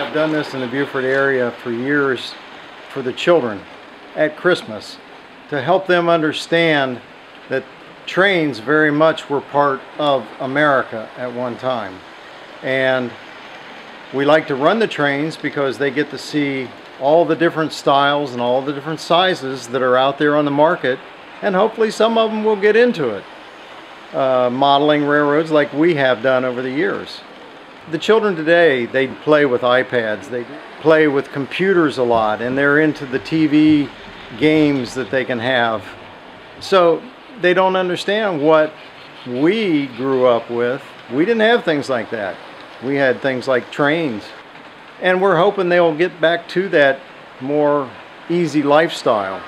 have done this in the Beaufort area for years for the children at Christmas to help them understand that trains very much were part of America at one time. And we like to run the trains because they get to see all the different styles and all the different sizes that are out there on the market and hopefully some of them will get into it. Uh, modeling railroads like we have done over the years. The children today, they play with iPads, they play with computers a lot, and they're into the TV games that they can have. So they don't understand what we grew up with. We didn't have things like that. We had things like trains. And we're hoping they'll get back to that more easy lifestyle.